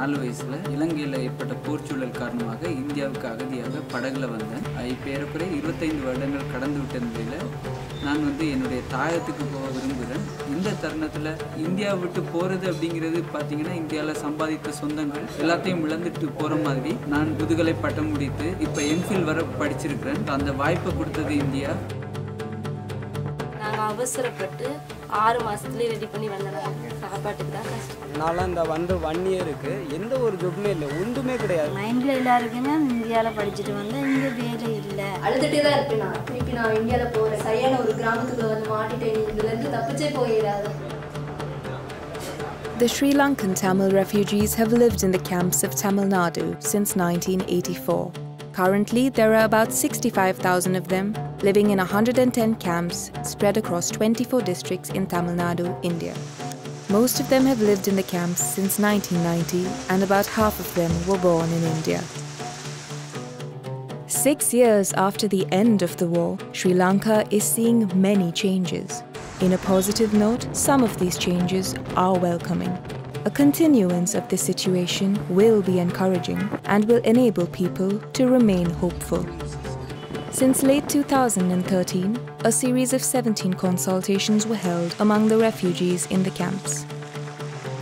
நாலு வயசுல இலங்கையில் ஏற்பட்ட போர்ச்சூழல் காரணமாக இந்தியாவுக்கு அகதியாக படகுல வந்தேன். அஹ் இப்ப ஏறக்குறைய இருபத்தைந்து வருடங்கள் கடந்து விட்ட நிலையில நான் வந்து என்னுடைய தாயத்துக்கு போக விரும்புகிறேன். இந்த தருணத்துல இந்தியா விட்டு போறது அப்படிங்கிறது பார்த்தீங்கன்னா இந்தியாவில் சம்பாதித்த சொந்தங்கள் எல்லாத்தையும் இழந்துட்டு போற மாதிரி நான் முதுகலை பட்டம் முடித்து இப்போ எம்ஃபில் வர படிச்சிருக்கிறேன். அந்த வாய்ப்பை கொடுத்தது இந்தியா. அவசரப்பட்டு ஆறு மாசத்துலயே ரெடி பண்ணி வந்தோம் சாப்பாட்டுக்கு தான் கஷ்டம் என்னால் இந்த வந்து ஒன் இயருக்கு எந்த ஒரு ஜொப்புமே இல்லை ஒன்றுமே கிடையாது. மைண்டில் எல்லாருக்குமே இந்தியாவில் படிச்சுட்டு வந்தால் இங்கே வேலை இல்லை. அழுதுட்டே தான் இருப்பேன் நான். திருப்பி நான் இந்தியாவில் போகிறேன் சரியான ஒரு கிராமத்துக்குள்ள வந்து மாட்டிட்டேன். இதுலேருந்து தப்பிச்சே போயிடாது. The Sri Lankan Tamil refugees have lived in the camps of Tamil Nadu since 1984. Currently, there are about 65,000 of them. Living in 110 camps spread across 24 districts in Tamil Nadu, India. Most of them have lived in the camps since 1990, and about half of them were born in India. Six years after the end of the war, Sri Lanka is seeing many changes. In a positive note, some of these changes are welcoming. A continuance of this situation will be encouraging and will enable people to remain hopeful. Since late 2013, a series of 17 consultations were held among the refugees in the camps.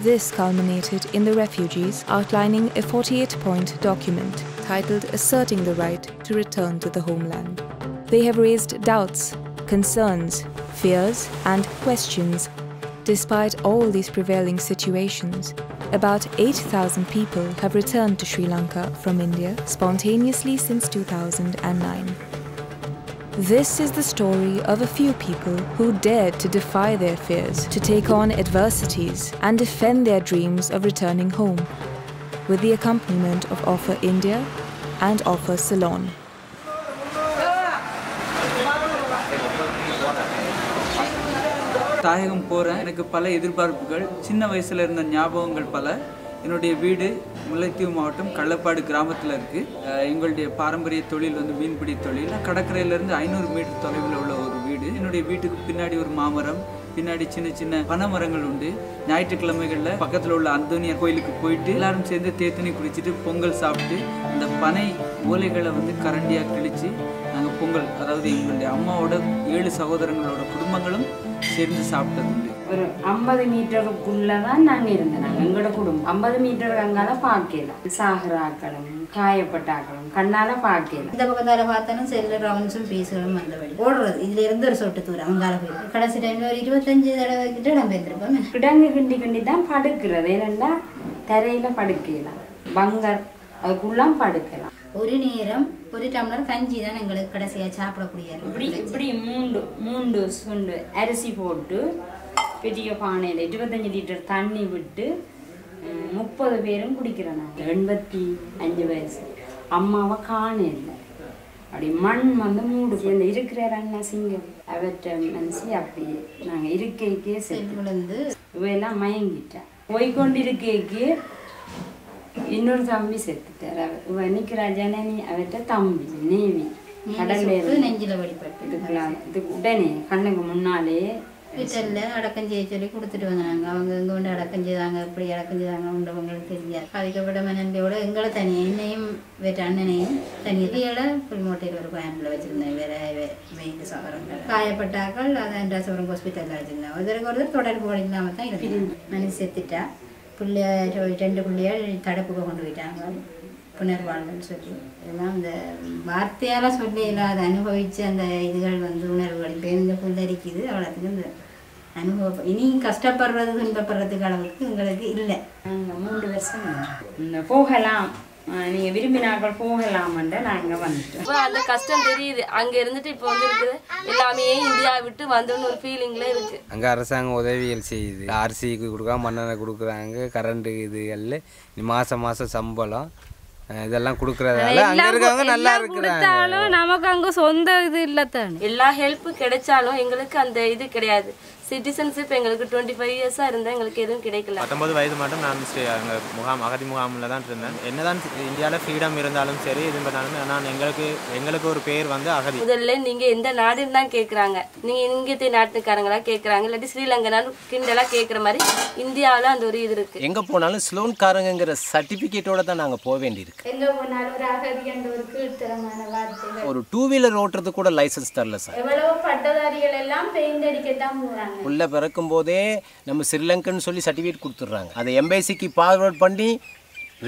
This culminated in the refugees outlining a 48 point document titled Asserting the Right to Return to the Homeland. They have raised doubts, concerns, fears, and questions. Despite all these prevailing situations, about 8,000 people have returned to Sri Lanka from India spontaneously since 2009. This is the story of a few people who dared to defy their fears, to take on adversities, and defend their dreams of returning home, with the accompaniment of Offer India and Offer Ceylon. தாயகம் போகிறேன் எனக்கு பல எதிர்பார்ப்புகள் சின்ன வயசுல இருந்த ஞாபகங்கள் பல என்னுடைய வீடு முல்லைத்தீவு மாவட்டம் கள்ளப்பாடு கிராமத்தில் இருக்குது எங்களுடைய பாரம்பரிய தொழில் வந்து மீன்பிடி தொழில். கடற்கரையிலேருந்து ஐநூறு மீட்டர் தொலைவில் உள்ள ஒரு வீடு. என்னுடைய வீட்டுக்கு பின்னாடி ஒரு மாமரம் பின்னாடி சின்ன சின்ன பனை மரங்கள் உண்டு. ஞாயிற்றுக்கிழமைகளில் பக்கத்தில் உள்ள அந்தோனியார் கோயிலுக்கு போயிட்டு எல்லாரும் சேர்ந்து தேத்தனி குடிச்சிட்டு பொங்கல் சாப்பிட்டு அந்த பனை ஓலைகளை வந்து கரண்டியாக கிழிச்சு நாங்கள் பொங்கல் அதாவது எங்களுடைய அம்மாவோட ஏழு சகோதரங்களோட குடும்பங்களும் சேர்ந்து சாப்பிட்டது உண்டு. ஒரு ஐம்பது மீட்டருக்குள்ள தான் நாங்கள் இருந்தோம். நாங்கள் எங்களோட குடும்பம். ஐம்பது மீட்டருக்கு அங்கால பார்க்கலாம் சாகர ஆக்களும் காயப்பட்ட ஆக்களும் கண்ணால பார்க்கலாம் இந்த பக்கத்தால பார்த்தாலும் செல்லு ரவுண்ட்ஸும் பீஸுகளும் வந்தபடி ஓடுறது. இதுல இருந்து ஒரு சொட்டு தூரம். அங்கால போயிருக்கு கடைசி டைம்ல ஒரு இருபத்தஞ்சு தடவை கிட்ட இடம் பெற்றிருப்போமே கிடங்கு கிண்டி கிண்டி தான் படுக்கிறது. ஏனெண்டா தரையில படுக்கலாம் பங்கர். அதுக்குள்ளாம் படுக்கலாம். ஒரு நேரம் ஒரு டம்ளர் கஞ்சி தான் எங்களுக்கு கடைசியா சாப்பிடக்கூடிய இப்படி இப்படி மூண்டு மூண்டு சுண்டு அரிசி போட்டு பெரிய பானையில் இருபத்தஞ்சி லிட்டர் தண்ணி விட்டு முப்பது பேரும் குடிக்கிறோம் நாங்கள் எண்பத்தி அஞ்சு வயசு. அம்மாவை காண இல்லை. அப்படி மண் வந்து மூடு இந்த இருக்கிற அண்ணா சிங்கம். அவற்றை மனசி அப்படி நாங்கள் இருக்கைக்கே விழுந்து. இவையெல்லாம் மயங்கிட்டேன் போய்கொண்டு இருக்கைக்கு இன்னொரு தம்பி செத்துட்டார். அவ- இவ நிற்கிறா ஜனனி அவர்கிட்ட தம்பி நேவி. இருந்து நெஞ்சில வழிபட்டு இதுக்கெல்லாம் இதுக்கு உடனே கண்ணுக்கு முன்னாலே வீட்டில் அடக்கம் செய்ய சொல்லி கொடுத்துட்டு வந்தாங்க. அவங்க இங்கே கொண்டு அடக்கம் செய்தாங்க. இப்படி அடக்கம் செய்தாங்க. உண்டவங்களுக்கு தெரியாது. பாதிக்கப்பட்ட மனநிலையோட எங்களை தனியாக என்னையும் வேற அண்ணனையும் தனியாக புல்மோட்டையில் ஒரு கேம்பில் வச்சுருந்தேன். வேற மெயின் சவரங்கள். காயப்பட்டாக்கள் அதான் ராசபுரம் ஹாஸ்பிட்டலில் வச்சுருந்தேன். ஒருத்தருக்கு ஒருத்தர் தொடர்பு இல்லாமல் தான் இருக்கு மனு செத்துட்டா. பிள்ளைய ரெண்டு பிள்ளையார் தடுப்புக்கு கொண்டு போயிட்டாங்க. புனர்வாழ்வுன்னு சொல்லி. இதெல்லாம் இந்த வார்த்தையால் சொல்லி இல்லாத அனுபவிச்சு அந்த இதுகள் வந்து உணர்வுகள். இப்போ இந்த புல்லரிக்குது அவ்வளோத்துக்கு இந்த அனுபவம். இனி கஷ்டப்படுறது துன்பப்படுறதுக்கு அளவுக்கு எங்களுக்கு இல்லை. நாங்கள் மூன்று வருஷம் போகலாம். அஹ் நீங்க விரும்பினாக்கள் போகலாமன்ற நாங்கள் வந்துட்டோம். இப்போ அந்த கஷ்டம் தெரியுது. அங்க இருந்துட்டு இப்போ வந்து இருக்குது. எல்லாமே இந்தியா விட்டு வந்தோன்னு ஒரு ஃபீலிங்ல இருக்கு. அங்கே அரசாங்கம் உதவிகள் செய்யுது. அரிசிக்கு கொடுக்காம மண்ணெண்ணெய் கொடுக்குறாங்க. கரண்ட்டு இதுகளில் மாதம் மாதம் சம்பளம். இதெல்லாம் கொடுக்குறதால அங்கே இருக்கவங்க நல்லா இருக்கிறாங்க. நமக்கு அங்க சொந்த இது இல்ல தானே. எல்லா ஹெல்ப்பும் கிடைச்சாலும் எங்களுக்கு அந்த இது கிடையாது. சிட்டிசன்ஷிப் எங்களுக்கு டுவெண்ட்டி ஃபைவ் இயர்ஸாக இருந்தால் எங்களுக்கு எதுவும் கிடைக்கல. பத்தொன்பது வயது மட்டும் நான் அங்கே முகாம் அகதி முகாமில் தான் இருந்தேன். என்னதான் இந்தியாவில் ஃப்ரீடம் இருந்தாலும் சரி இது பண்ணாலும் நான் எங்களுக்கு எங்களுக்கு ஒரு பேர் வந்து அகதி. முதல்ல நீங்க எந்த நாடுன்னு தான் கேக்குறாங்க. நீங்க இங்கத்தை நாட்டுக்காரங்களா கேக்குறாங்க. இல்லாட்டி ஸ்ரீலங்கனாலும் கிண்டலா கேக்குற மாதிரி இந்தியாவுல அந்த ஒரு இது இருக்கு. எங்கே போனாலும் ஸ்லோன்காரங்கிற சர்டிஃபிகேட்டோட தான் நாங்கள் போக வேண்டியிருக்கு. எங்க போனாலும் ஒரு அகதி என்ற ஒரு கீழ்த்தரமான ஒரு டூ வீலர் ஓட்டுறது கூட லைசன்ஸ் தரல சார். எவ்வளவு பட்டதாரிகள் எல்லாம் பெயிண்ட் அடிக்கத்தான் போறாங்க. உள்ளே பிறக்கும் போதே நம்ம ஸ்ரீலங்கன்னு சொல்லி சர்டிஃபிகேட் கொடுத்துட்றாங்க. அதை எம்பேசிக்கு ஃபார்வர்ட் பண்ணி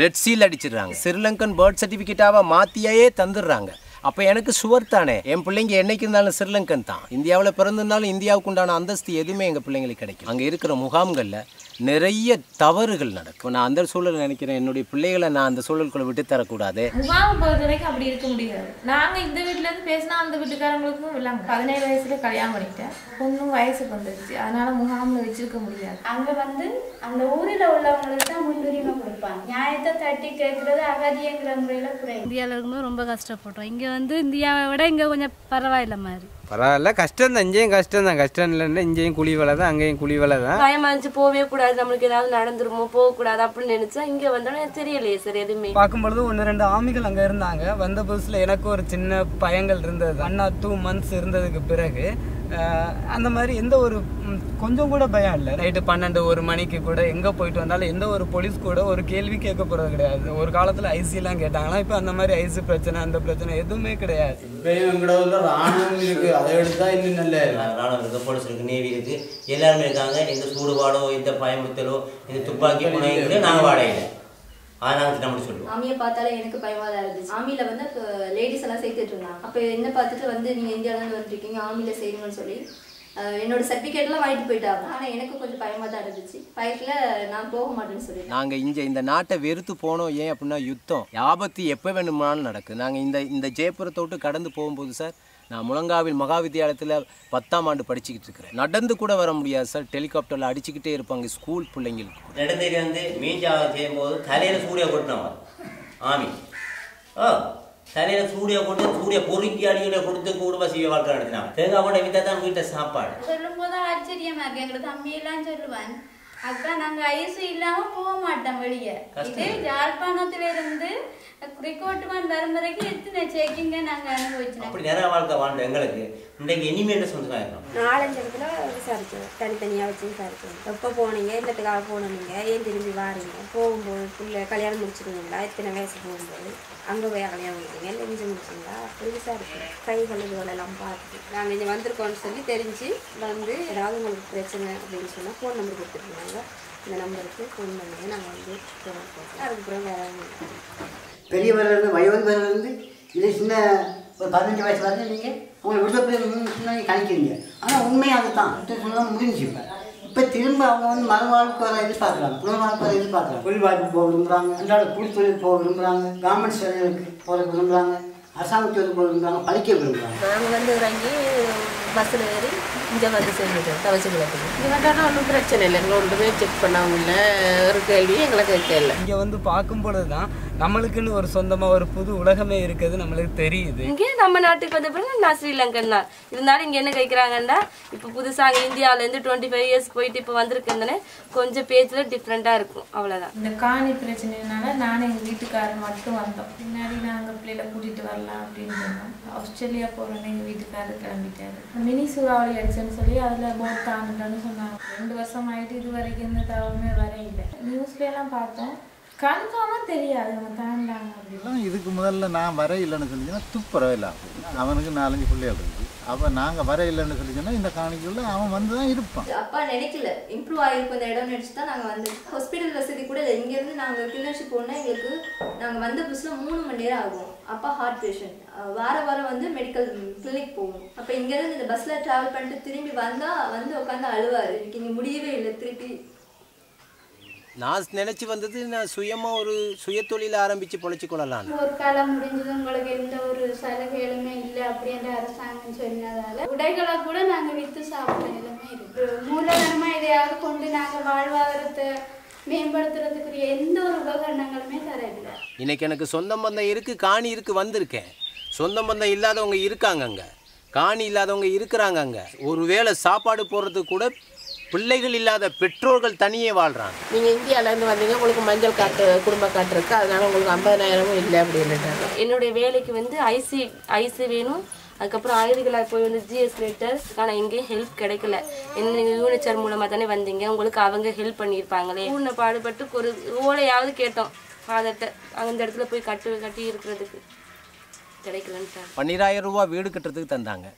ரெட் சீல் அடிச்சிடுறாங்க. ஸ்ரீலங்கன் பர்த் சர்டிஃபிகேட்டாக மாற்றியே தந்துடுறாங்க. அப்போ எனக்கு சுவர் தானே? என் பிள்ளைங்க என்னைக்கு இருந்தாலும் ஸ்ரீலங்கன் தான். இந்தியாவில் பிறந்திருந்தாலும் இந்தியாவுக்கு உண்டான அந்தஸ்து எதுவுமே எங்கள் பிள்ளைங்களுக்கு கிடைக்கும் அங்கே இருக்கிற முகாம்களில் நிறைய தவறுகள் நடக்கும். நான் அந்த சூழல் நினைக்கிறேன். என்னுடைய பிள்ளைகளை நான் அந்த சூழலுக்குள்ள விட்டு தரக்கூடாது. முகாம் பொறுத்த வரைக்கும் அப்படி இருக்க முடியாது. நாங்க இந்த வீட்ல இருந்து பேசினா அந்த வீட்டுக்காரங்களுக்கும் இல்லைங்க பதினேழு வயசுல கல்யாணம் பண்ணிட்டேன் பொண்ணும் வயசுக்கு வந்துருச்சு. அதனால முகாம்ல வச்சிருக்க முடியாது. அங்க வந்து அந்த ஊரில் உள்ளவங்களுக்கு தான் முன்னுரிமை கொடுப்பாங்க. நியாயத்தை தட்டி கேட்கறது அகதிங்கிற முறையில இந்தியாவில் இருக்கும்போது ரொம்ப கஷ்டப்பட்டோம். இங்கே வந்து இந்தியாவை விட இங்கே கொஞ்சம் பரவாயில்ல மாதிரி. பரவாயில்ல கஷ்டம் தான் இங்கேயும் கஷ்டம் தான் கஷ்டம் இல்லைன்னா இங்கேயும் குழி வேலை தான் அங்கேயும் குழி வேலை தான். பயமா இருந்துச்சு போகவே கூடாது நம்மளுக்கு ஏதாவது நடந்துருமோ போகக்கூடாது அப்படின்னு நினைச்சா இங்க வந்தோடனே எனக்கு தெரியலையே சார் எதுவுமே. பார்க்கும் பொழுது ஒன்று ரெண்டு ஆமிகள் அங்கே இருந்தாங்க. வந்த புதுசில் எனக்கு ஒரு சின்ன பயங்கள் இருந்தது. ஆர் டூ மந்த்ஸ் இருந்ததுக்கு பிறகு அந்த மாதிரி எந்த ஒரு கொஞ்சம் கூட பயம் இல்லை. நைட்டு பன்னெண்டு ஒரு மணிக்கு கூட எங்கே போயிட்டு வந்தாலும் எந்த ஒரு போலீஸ் கூட ஒரு கேள்வி கேட்க போகிறது கிடையாது. ஒரு காலத்தில் ஐசிலாம் கேட்டாங்களா இப்போ அந்த மாதிரி ஐசி பிரச்சனை அந்த பிரச்சனை எதுவுமே கிடையாது. இப்பயும் எங்களோட ராணுவம் இருக்கு. அதை எடுத்தா இன்னும் நல்ல ராணுவம் இருக்கு போலீஸ் இருக்கு நேவி இருக்கு. எல்லாருமே இருக்காங்க. எந்த சூடுபாடோ எந்த பயமுறுத்தலோ எந்த துப்பாக்கி நாங்கள் வாடகையில். அதை நாங்கள் திட்டமிட்டு சொல்லுவோம். ஆமியை பார்த்தாலே எனக்கு பயமா தான் இருந்துச்சு. ஆமியில வந்து அப்போ லேடிஸ் எல்லாம் சேர்த்துட்டு இருந்தாங்க. அப்போ என்ன பார்த்துட்டு வந்து நீங்க இந்தியால இருந்து வந்துருக்கீங்க ஆமியில செய்யுங்கன்னு சொல்லி என்னோட சர்டிஃபிகேட்லாம் வாங்கிட்டு போயிட்டாங்க. ஆனா எனக்கு கொஞ்சம் பயமா தான் இருந்துச்சு. பயத்துல நான் போக மாட்டேன்னு சொல்லி. நாங்கள் இங்கே இந்த நாட்டை வெறுத்து போனோம். ஏன் அப்படின்னா யுத்தம். ஆபத்து எப்போ வேணுமானாலும் நடக்குது நாங்கள் இந்த இந்த ஜெயபுரத்தை விட்டு கடந்து போகும்போது சார் நான் முழங்காவில் மகா வித்தியாலயத்தில் பத்தாம் ஆண்டு படிச்சுக்கிட்டு இருக்கிறேன். நடந்து கூட வர முடியாது சார் ஹெலிகாப்டரில் அடிச்சுக்கிட்டே இருப்பாங்க ஸ்கூல் பிள்ளைங்களுக்கு. நெடுந்தேரி வந்து மீன்ஜாகம் செய்யும்போது தலையில் சூடியை கொட்டினவன் ஆமி. ஓ தலையில் சூடியை கொண்டு சூடியை பொறுக்கி அடிக்கடி கொடுத்து குடும்ப செய்ய வாழ்க்கை நடத்தினான். தேங்காய் கொண்டை வித்தா தான் வீட்டை சாப்பாடு. சொல்லும் போது ஆச்சரியமா இருக்கு. எங்க தம்பி எல்லாம் சொல்லுவான். அக்கா நாங்க ஐசு இல்லாம போக மாட்டோம் வெளியே. இது யாழ்ப்பாணத்துல இருந்து குறிக்கோட்டுமான் வரும் வரைக்கும் எத்தனை செக்கிங்க நாங்க அனுபவிச்சோம் அப்படி நிறைய வாழ்க்கை வாழ்ந்த எங்களுக்கு. இன்றைக்கு இனிமேல் சொந்தமாக இருக்கணும்? நாலஞ்சு இடத்துல விசாரிச்சோம். தனித்தனியாக வச்சு விசாரிச்சோம். எப்போ போனீங்க? என்னத்துக்காக போனீங்க? ஏன் திரும்பி வாரீங்க? போகும்போது பிள்ளை கல்யாணம் முடிச்சிருந்தீங்களா எத்தனை வயசு போகும்போது? அங்கே போய் கல்யாணம் முடிச்சிங்க லெஞ்சு முடிச்சிங்களா? அப்படி விசாரிச்சோம். கைகள் இதுகளெல்லாம் பார்த்து. நாங்கள் இங்கே வந்திருக்கோம்னு சொல்லி தெரிஞ்சு வந்து ஏதாவது உங்களுக்கு பிரச்சனை அப்படின்னு சொன்னால் ஃபோன் நம்பர் கொடுத்துருந்தாங்க இந்த நம்பருக்கு ஃபோன் பண்ணுங்க நாங்கள் வந்து அதுக்கப்புறம் வேற. பெரியவர்லேருந்து வயோதிபர்லேருந்து இது சின்ன ஒரு பதினஞ்சு வயசு வரைக்கும் நீங்கள் உங்களை விடுதலை நீங்கள் கணிக்கிறீங்க. ஆனால் உண்மையாக அதுதான். சொல்லலாம் முடிஞ்சு இப்போ. இப்போ திரும்ப அவங்க வந்து மறுவாழ்வுக்கு வர எதிர்பார்க்குறாங்க. புனர்வாழ்வுக்கு வர எதிர்பார்க்குறாங்க. தொழில் வாய்ப்பு போக விரும்புகிறாங்க அன்றாட கூலி தொழில் போக விரும்புகிறாங்க கவர்மெண்ட் சேவைகளுக்கு போக விரும்புகிறாங்க அரசாங்க தொழில் போக விரும்புகிறாங்க படிக்க விரும்புகிறாங்க நாங்கள் வந்து இறங்கி பஸ்ஸில் ஏறி இங்கே வந்து சேர்ந்துட்டோம். தவசிக்குளத்துக்கு இங்கே வந்தாலும் ஒன்றும் பிரச்சனை இல்லை. எங்களை ஒன்றுமே செக் பண்ணவும் இல்லை ஒரு கேள்வி எங்களை கேட்கல இங்கே வந்து பார்க்கும் பொழுது தான் நம்மளுக்குன்னு ஒரு சொந்தமாக ஒரு புது உலகமே இருக்குது நம்மளுக்கு தெரியுது. இங்கே நம்ம நாட்டுக்கு வந்த பிறகு நான் ஸ்ரீலங்கன் தான். இருந்தாலும் இங்கே என்ன கேட்குறாங்கன்னா இப்போ புதுசாக இந்தியாவிலேருந்து டுவெண்ட்டி ஃபைவ் இயர்ஸ் போயிட்டு இப்போ வந்திருக்கேன் கொஞ்சம் பேச்சில் டிஃப்ரெண்ட்டாக இருக்கும். அவ்வளோதான் இந்த காணி பிரச்சனைனால நானும் எங்கள் வீட்டுக்காரர் மட்டும் வந்தோம். பின்னாடி நாங்கள் பிள்ளைகளை கூட்டிகிட்டு வரலாம் அப்படின்னு ஆஸ்திரேலியா போகிறோன்னு எங்கள் வீட்டுக்காரர் கிளம்பிட்டாரு. மினி சூறாவளி அடிச்சேன்னு சொல்லி அதில் போட் தாண்டுட்டோன்னு சொன்னாங்க. ரெண்டு வருஷம் ஆகிட்டு இது வரைக்கும் எந்த தகவலுமே வர இல்லை நியூஸ்லாம் பார்த்தோம். கன்ஃபார்மாக தெரியாது அவங்க தாண்டாங்க இதுக்கு முதல்ல நான் வர இல்லைன்னு சொல்லிச்சுன்னா துப்புரவே இல்லை அவனுக்கு நாலஞ்சு பிள்ளைகள் இருக்கு. அப்போ நாங்கள் வர இல்லைன்னு சொல்லிச்சுன்னா இந்த காணிக்குள்ள அவன் வந்து தான் இருப்பான் அப்பா நினைக்கல. இம்ப்ரூவ் ஆகிருக்கும் இந்த இடம் நினச்சி தான் நாங்கள் வந்து ஹாஸ்பிட்டல் வசதி கூட இல்லை. இங்கேருந்து நாங்கள் கிளிநர்ஷிப் போனால் எங்களுக்கு நாங்கள் வந்த புதுசில் மூணு மணி நேரம் ஆகும். அப்பா ஹார்ட் பேஷண்ட் வார வாரம் வந்து மெடிக்கல் கிளினிக் போகும். அப்போ இங்கேருந்து இந்த பஸ்ஸில் ட்ராவல் பண்ணிட்டு திரும்பி வந்தால் வந்து உட்காந்து அழுவார். எனக்கு இங்கே முடியவே இல்லை. திருப்பி நான் நினச்சி வந்தது நான் சுயமாக ஒரு சுய தொழில் ஆரம்பித்து பொழைச்சி கொள்ளலாம். ஒரு காலம் முடிஞ்சது உங்களுக்கு எந்த ஒரு சலுகைகளுமே இல்லை அப்படின்ற அரசாங்கம் சொன்னதால உடைகளை கூட நாங்க வித்து சாப்பிட்ற நிலைமை இருக்கு. மூலதனமா எதையாவது கொண்டு நாங்க வாழ்வாதாரத்தை மேம்படுத்துறதுக்குரிய எந்த ஒரு உபகரணங்களுமே தரவில்லை. இன்னைக்கு எனக்கு சொந்தம் பந்தம் இருக்குது காணி இருக்குது வந்திருக்கேன். சொந்தம் பந்தம் இல்லாதவங்க இருக்காங்க அங்கே காணி இல்லாதவங்க இருக்கிறாங்க அங்கே ஒருவேளை சாப்பாடு போடுறதுக்கு கூட பிள்ளைகள் இல்லாத பெற்றோர்கள் தனியே வாழ்கிறாங்க நீங்கள் இந்தியாவிலேருந்து வந்தீங்க உங்களுக்கு மஞ்சள் காட்டு குடும்ப காட்டு இருக்கு. அதனால உங்களுக்கு ஐம்பதனாயிரமும் இல்லை அப்படின்னுட்டாங்க என்னுடைய வேலைக்கு வந்து ஐசி ஐசி வேணும். அதுக்கப்புறம் ஆயுர்வேதிகளாக போய் வந்து ஜிஎஸ் லெட்டர் ஆனால் எங்கேயும் ஹெல்ப் கிடைக்கல. என்ன யூனிச்சர் மூலமாக தானே வந்தீங்க? உங்களுக்கு அவங்க ஹெல்ப் பண்ணியிருப்பாங்களே. பூர்ண பாடுபட்டு ஒரு ஓலையாவது கேட்டோம். ஃபாதர்கிட்ட அந்த இடத்துல போய் கட்டு கட்டி இருக்கிறதுக்கு. கிடைக்கலன்ட்டாங்க. பன்னிராயிரம் ரூபா வீடு கட்டுறதுக்கு தந்தாங்க.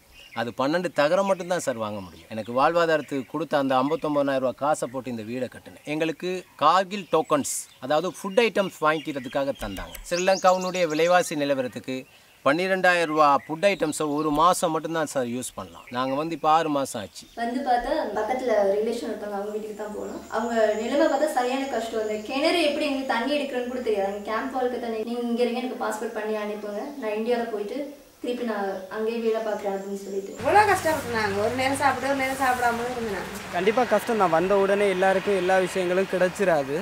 அது பன்னெண்டு தகரம் மட்டும்தான் சார் வாங்க முடியும். எனக்கு வாழ்வாதாரத்துக்கு கொடுத்த அந்த ஐம்பத்தொம்பதாயிரரூபா காசை போட்டு இந்த வீடை கட்டினேன். எங்களுக்கு கார்கில் டோக்கன்ஸ் அதாவது ஃபுட் ஐட்டம்ஸ் வாங்கிக்கிறதுக்காக தந்தாங்க. ஸ்ரீலங்காவுனுடைய விலைவாசி நிலவரத்துக்கு பன்னிரெண்டாயிரம் ரூபா ஃபுட் ஐட்டம்ஸை ஒரு மாதம் மட்டும்தான் சார் யூஸ் பண்ணலாம். நாங்கள் வந்து இப்போ ஆறு மாதம் ஆச்சு. வந்து பார்த்தா பக்கத்தில் ரிலேஷன் ஒருத்தவங்க அவங்க வீட்டுக்கு தான் போனோம். அவங்க நிலைமை பார்த்தா சரியான கஷ்டம். அந்த கிணறு எப்படி எங்களுக்கு தண்ணி எடுக்கிறேன்னு கூட தெரியாது. கேம்ப் வாழ்க்கை தண்ணி நீங்கள் இங்கே இருங்க எனக்கு பாஸ்போர்ட் பண்ணி அனுப்புங்க. நான் இந்தியாவில் போயிட்டு திருப்பி நான் அங்கேயே வேலை பார்க்குறேன் அப்படின்னு சொல்லிட்டு. இவ்வளோ கஷ்டப்பட்டுனாங்க ஒரு நேரம் சாப்பிட்டு ஒரு நேரம் சாப்பிடாம இருந்தாங்க கண்டிப்பாக கஷ்டம் தான். வந்த உடனே எல்லாருக்கும் எல்லா விஷயங்களும் கிடைச்சிராது.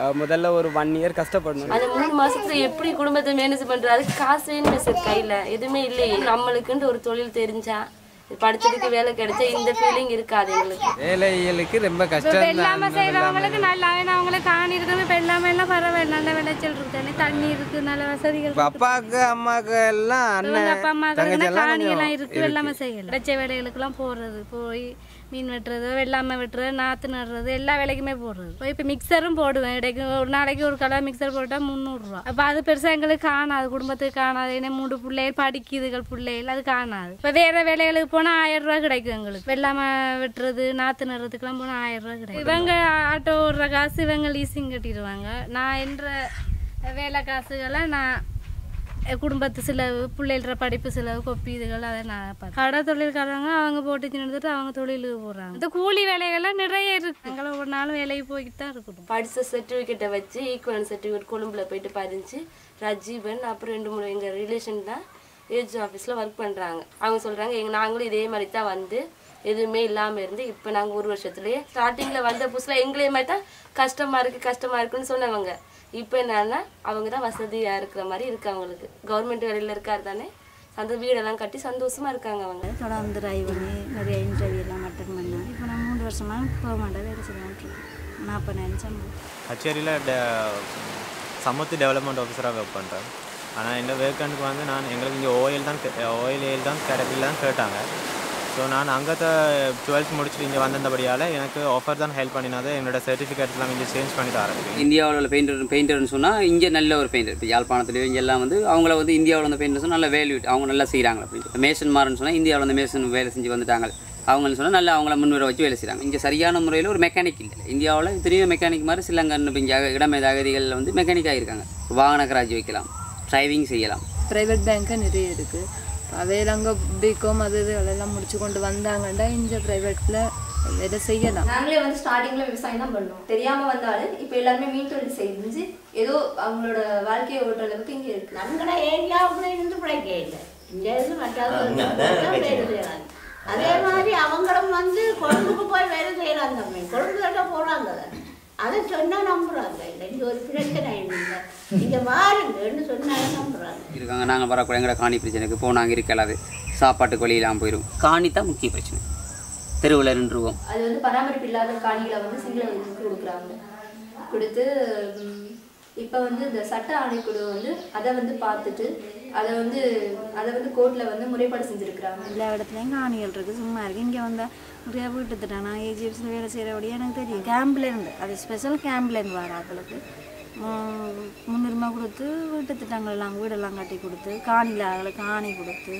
அஹ் முதல்ல ஒரு ஒன் இயர் கஷ்டப்படணும். அந்த மூணு மாசத்துல எப்படி குடும்பத்தை மேனேஜ் பண்றது? அதுக்கு காசு வேணுமே சார் கையில. எதுவுமே இல்லையே. நம்மளுக்குன்ட்டு ஒரு தொழில் தெரிஞ்சா படிச்சதுக்கு வேலை கிடைச்சா இந்த ஃபீலிங் இருக்காது எங்களுக்கு. வேலைகளுக்கு ரொம்ப கஷ்டம் வெள்ளாமை செய்கிறவங்களுக்கு நல்லா அவங்களுக்கு காணி இருக்குது இப்போ வெள்ளாமை எல்லாம் பரவாயில்ல. நல்ல விளைச்சல் இருக்கு. தானே தண்ணி இருக்கு. நல்ல வசதிகள் அப்பாவுக்கு அம்மாவுக்கு எல்லாம் அண்ணன் அப்பா அம்மா தங்கச்சி எல்லாம் காணி எல்லாம் இருக்கு. வெள்ளாமை செய்யலாம். விளைச்ச வேலைகளுக்கெல்லாம் போடுறது போய் மீன் வெட்டுறது வெள்ளாமை வெட்டுறது நாற்று நடுறது எல்லா வேலைக்குமே போடுறது. இப்போ மிக்சரும் போடுவேன். இடைக்கு ஒரு நாளைக்கு ஒரு கலர் மிக்சர் போட்டால் முந்நூறுரூவா. அப்போ அது பெருசாக எங்களுக்கு காணாது. குடும்பத்துக்கு காணாது. ஏன்னா மூணு பிள்ளைகள் படிக்குதுகள் பிள்ளைகள் அது காணாது. இப்போ வேற வேலைகளுக்கு போனால் ஆயிரம் ரூபா கிடைக்கும் எங்களுக்கு. வெள்ளாமை வெட்டுறது நாற்று நடுறதுக்கெல்லாம் போனால் ஆயிரம் ரூபா கிடைக்கும். இவங்க ஆட்டோ ஓடுற காசு இவங்க லீசிங் கட்டிடுவாங்க. நான் என்ற வேலை காசுகளை நான் குடும்பத்து செலவு பிள்ளைகள படிப்பு செலவு கொப்பி இதுகள் அதை நான் பார்த்து கடை தொழில்காரங்க அவங்க போட்டு நடந்துட்டு அவங்க தொழிலுக்கு போகிறாங்க இந்த கூலி வேலைகள்லாம் நிறைய இருக்கு. எங்களை ஒரு நாளும் வேலைக்கு போய்கிட்டு தான் இருக்கணும். படித்த சர்டிஃபிகேட்டை வச்சு ஈக்குவல் சர்டிஃபிகேட் கொழும்புல போயிட்டு பதிஞ்சு ரஜீவன் அப்புறம் ரெண்டு மூணு எங்கள் ரிலேஷன் தான் ஏஜ் ஆஃபீஸில் ஒர்க் பண்ணுறாங்க அவங்க சொல்கிறாங்க எங்கள் நாங்களும் இதே மாதிரி தான் வந்து எதுவுமே இல்லாமல் இருந்து இப்போ நாங்கள் ஒரு வருஷத்துலேயே ஸ்டார்டிங்கில் வந்த புதுசில் எங்களே மாதிரி தான் கஷ்டமாக இருக்குது கஷ்டமாக இருக்குன்னு சொன்னவங்க. இப்போ என்னன்னா அவங்க தான் வசதியாக இருக்கிற மாதிரி இருக்கு அவங்களுக்கு. கவர்மெண்ட் வேலையில் இருக்காரு தானே? அந்த வீடெல்லாம் கட்டி சந்தோஷமா இருக்காங்க அவங்க. தொடர்ந்து ட்ரை பண்ணி நிறைய இன்டர்வியூ எல்லாம் அட்டன் பண்ணேன் இப்போ நான் மூணு வருஷமாக கவர்மெண்ட்டாக வேலை செய்யலான்ட்ருக்கேன் நாற்பதாயிரம் சம்பளம். கச்சேரியில் டெ சமத்து டெவலப்மெண்ட் ஆஃபீஸராக ஒர்க் பண்ணுறேன் ஆனால் இந்த வேக்கண்ட்டுக்கு வந்து நான் எங்களுக்கு இங்கே ஓஎல் தான் ஓஎல் ஏல் தான் கிடைக்கல தான் கேட்டாங்க. ஸோ நான் அங்கத்தை டுவெல்த் முடிச்சுட்டு இங்கே வந்திருந்தபடியால் எனக்கு ஆஃபர் தான் ஹெல்ப் பண்ணினது. என்னோட சர்டிஃபிகேட்லாம் இங்கே சேஞ்ச் பண்ணி தரேன் இந்தியாவில் உள்ள பெயிண்டர் பெயிண்டர்னு சொன்னால் இங்கே நல்ல ஒரு பெயிண்டர் இப்போ யாழ்ப்பாணத்துலேயும் இங்கே எல்லாம் வந்து அவங்கள வந்து இந்தியாவில் வந்து பெயிண்டர் சொன்னால் நல்ல வேல்யூ அவங்க நல்லா செய்கிறாங்க அப்படின்னு மேசன் மாறன்னு சொன்னால் இந்தியாவில் வந்து மேசன் வேலை செஞ்சு வந்துட்டாங்க. அவங்கன்னு சொன்னால் நல்லா அவங்கள முன்வர வச்சு வேலை செய்கிறாங்க இங்கே சரியான முறையில் ஒரு மெக்கானிக் இல்லை. இந்தியாவில் இத்தனையும் மெக்கானிக் மாதிரி சிலங்கன்னு இப்போ இங்கே அகதிகளில் வந்து மெக்கானிக் ஆகிருக்காங்க வாகன கராஜ் வைக்கலாம். டிரைவிங் செய்யலாம். ப்ரைவேட் பேங்க்கு நிறைய இருக்குது அவையில் அங்கே பிகாம் அது இது அதெல்லாம் முடிச்சு கொண்டு வந்தாங்கன்னா இந்த ப்ரைவேட்டில் இதை செய்யலாம். நாங்களே வந்து ஸ்டார்டிங்ல விவசாயம் தான் பண்ணோம். தெரியாம வந்தாலும் இப்போ எல்லாருமே மீன் தொழில் செஞ்சு ஏதோ அவங்களோட வாழ்க்கையை ஓட்டுற அளவுக்கு இங்க இருக்கு. நம்மள ஏரியாவுக்குள்ள இருந்து பிழைக்க இல்லை. இங்க இருந்து மற்றாவது அதே மாதிரி அவங்களும் வந்து கொழும்புக்கு போய் வேலை செய்யறாங்க. கொழும்பு கிட்ட போறாங்க. அதை சொன்னா நம்புறாங்க. இல்லை இங்க ஒரு பிரச்சனை இல்லை. இங்க வாருங்கன்னு சொன்னா நம்புறாங்க. இருக்காங்க நாங்கள் வரக்கூட எங்கட காணி பிரச்சனைக்கு போனாங்க இருக்கலாது. சாப்பாட்டுக்கு வழி இல்லாமல் போயிடும் காணி தான் முக்கிய பிரச்சனை. தெருவில் நின்றுவோம் அது வந்து பராமரிப்பு இல்லாத காணிகளை வந்து சிங்கள கொடுக்குறாங்க. கொடுத்து இப்போ வந்து இந்த சட்ட ஆணைக்குழு வந்து அதை வந்து பார்த்துட்டு அதை வந்து அதை வந்து கோர்ட்டில் வந்து முறைப்பாடு செஞ்சுருக்குறாங்க. எல்லா இடத்துலையும் காணிகள் இருக்குது சும்மா இருக்குது இங்கே வந்தால் நிறையா வீட்டு திட்டம் நான் ஏஜிஎஃப்ஸில் வேலை செய்கிறபடியே எனக்கு தெரியும். கேம்ப்லேருந்து அது ஸ்பெஷல் கேம்ப்லேருந்து வர முன்னுரிமை கொடுத்து வீட்டு திட்டங்கள்லாம் வீடெல்லாம் கட்டி கொடுத்து காணியில் ஆளுக்கு காணி கொடுத்து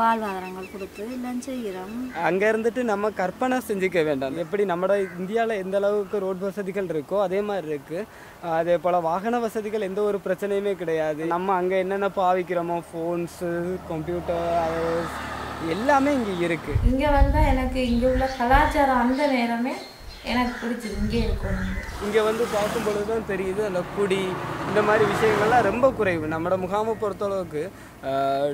வாழ்வாதாரங்கள் கொடுத்து எல்லாம் செய்கிறோம். அங்கே இருந்துட்டு நம்ம கற்பனை செஞ்சுக்க வேண்டாம். எப்படி நம்மளோட இந்தியாவில் எந்த அளவுக்கு ரோட் வசதிகள் இருக்கோ அதே மாதிரி இருக்குது அதே போல் வாகன வசதிகள் எந்த ஒரு பிரச்சனையுமே கிடையாது. நம்ம அங்கே என்னென்ன பாவிக்கிறோமோ ஃபோன்ஸு கம்ப்யூட்டர் எல்லாமே இங்கே இருக்குது இங்கே வந்தால் எனக்கு இங்கே உள்ள கலாச்சாரம் அந்த நேரமே எனக்கு பிடிச்சது இங்கே இருக்கணும் இங்கே வந்து பார்க்கும் பொழுது தான் தெரியுது அந்த குடி இந்த மாதிரி விஷயங்கள்லாம் ரொம்ப குறைவு. நம்மளோட முகாமை பொறுத்தளவுக்கு